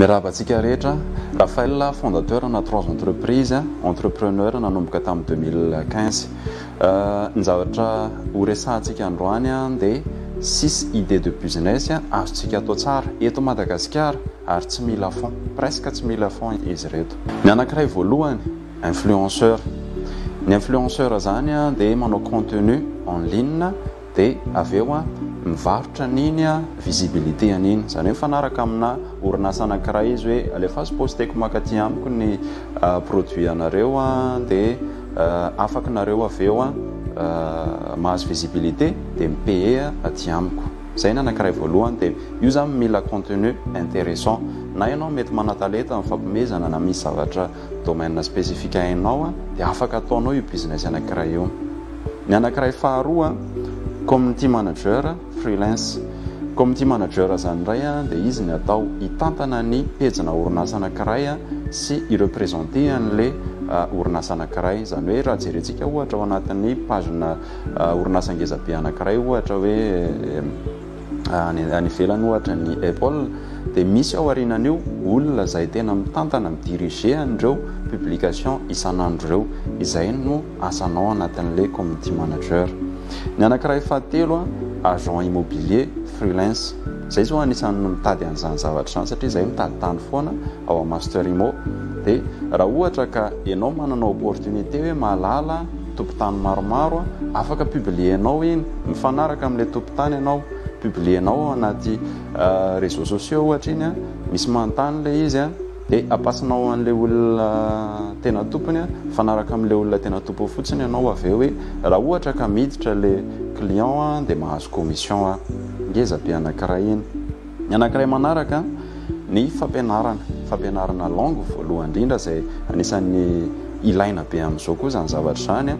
Miarahaba antsika rehetra. Raphaël, fondateur na trois entreprises, entrepreneur nanomboka tamin'ny deux mille quinze. Ny zavatra ho resahantsika androany dia six idées de business azontsika atao tsara eto Madagasikara ary tsy mila fonds, presque tsy mila fonds izy ireto. Ny anankiray voalohany, influenceur. Ny influenceur izany dia manao contenu en ligne. Dia avy eo an, mivarotra an'iny an, visibilité an'iny. Izany hoe mifanaraka amina orinasa anankiray izy hoe alefaso posteko mankaty amiko ny produit anareo an, dia afaka nareo avy eo an mahazo visibilité dia mi payer aty amiko. Izay ny anankiray voalohany dia io izany mila contenu interessant. Na ianao mety manatalenta mifampomezana na misy zavatra domaine spécifique hainao dia afaka ataonao io business anankiray io. Ny anankiray faharoa, community manager freelance. Community manager izany indray dia izy ny atao hitantana ny pejina orinasa anankiray sy hirepresenter an'ilay euh, orinasa anankiray. Izany hoe raha jerentsika ohatra ao anatin'ny pagina euh, orinasa ngezabe anankiray ohatra hoe euh, any ivelany ohatra ny Apple dia misy ao arinan'io olona izay tena mitantana mi diriger an'ireo publication isan'andro ireo izay no asanao anatin'ilay community manager ny anakiray fahatelo a agent immobilier freelance izay zao anisan'ny mitady an'izany zavatra izany satria izay mitady tany foana ao a master imo dia raha ohatra ka ianao manana opportunité hoe mahalala tompotany maromaro afaka publier-nao iny, mifanaraka amin'ilay tompotany ianao, publier-nao ao anaty réseaux sociaux ohatra iny, misy manontany ilay izy dia ampasinao ho an'ilay olona tena tompony, mifanaraka amin'ilay olona tena tompony fotsiny ianao avy eo hoe raha ohatra ka miditra ilay client dia mahazo commission aho, ngeza be anankiray iny. Ny anankiray manaraka ny fampianarana, fampianarana langue voalohany indrindra izay anisan'ny ilaina be amin'izao koa izany zavatra izany a,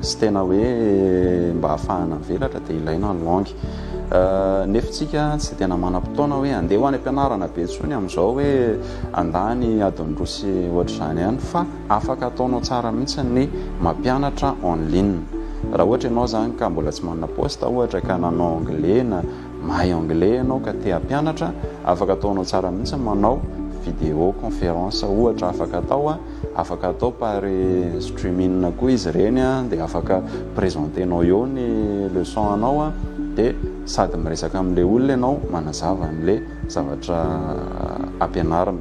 sy tena hoe mba hahafahana mivelatra dia ilaina ny langue. Nefa tsika tsy tena manam-potoana hoe andeha ho any am-pianarana be intsony amin'izao hoe andany adiny roa sy ohatr'izany ihany fa afaka ataonao tsara mihitsy ny mampianatra en ligne. Raha ohatra ianao izany ka mbola tsy manana poste ohatra ka nanao anglais na Mahay anglais ianao ka te hampianatra, afaka ataonao tsara mihitsy ny manao vidéo conférence ohatra, afaka atao an, afaka atao par streaming koa izy ireny an, dia afaka presenter-nao eo ny leçon anao an, dia sady miresaka amin'ilay olona ianao manazava an'ilay zavatra ampianarina.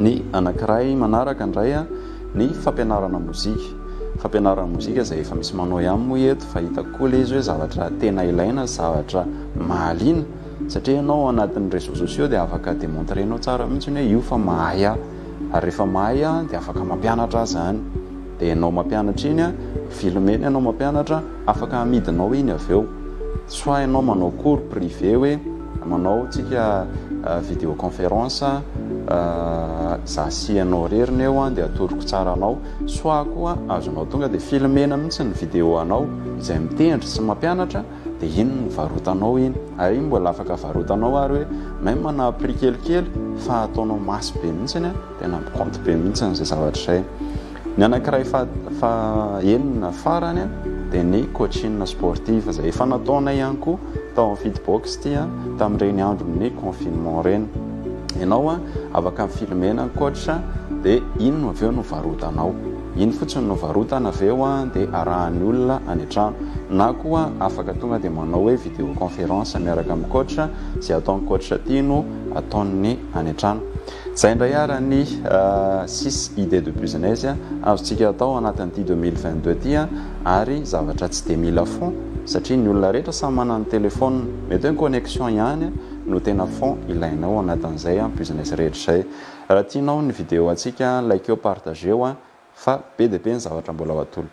Ny anankiray manaraka indray ny fampianarana mozika. Fampianarana mozika izay efa misy manao ihany moa eto fa hitako koa ilay izy hoe zavatra tena ilaina, zavatra mahaliana satria ianao ao anatin'ny réseaux sociaux dia afaka démontrer-nao tsara mihitsy hoe io fa mahay aho. Ary rehefa mahay aho dia afaka mampianatra aho izany. Dia ianao mampianatra iny, mi-filmer iny ianao mampianatra, afaka amidinao iny avy eo. Soit ianao manao cours privé hoe. Manao tsika video conference za sy ianao rery ny eo dia atoroko tsara anao soit koa azonao tonga dia filmena mintsy ny video anao izay mitendry sy mampianatra dia iny no varotanao iny ary iny mbola afaka varotanao ary hoe même na prix kelikely fa ataonao masse be mintsy dia na mi compte be mintsy izay zavatra izay Ny anankiray faha enina farany dia ny coaching sportif izay efa nataonay ihany koa tao amin'ny Fitbox ity tamin'ireny andron'ny confinement ireny. Ianao afaka mi-filmer ny coach dia iny no avy eo no varotanao. Iny fotsiny no varotana avy eo dia arahan'ny olona any an-trano. Na koa afaka tonga dia manao hoe vidéo conférence miaraka amin'ny coach, izay ataon'ny coach ity no ataon'ny any an-trano. Izay indray ary ny six idées de business azontsika atao anatin'ity 2022 ity ary zavatra tsy dia mila fond satria ny olona rehetra samy manana ny téléphone. Mety hoe ny connexion ihany no tena fond ilainao anatin'izay business rehetra izay. Raha tianao ny vidéo antsika, likeo, partageo fa be dia be ny zavatra mbola ho atolotro.